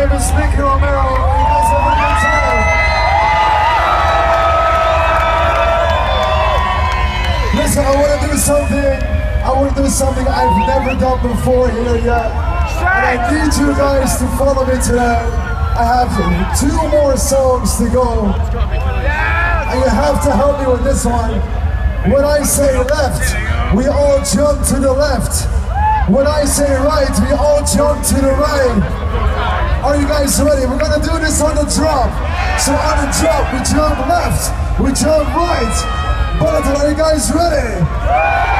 name is Nicky Romero. Listen, I want to do something. I want to do something I've never done before here yet. And I need you guys to follow me today. I have two more songs to go. And you have to help me with this one. When I say left, we all jump to the left. When I say right, we all jump to the right. Are you guys ready? We're gonna do this on the drop. So on the drop, we jump left, we jump right. But are you guys ready?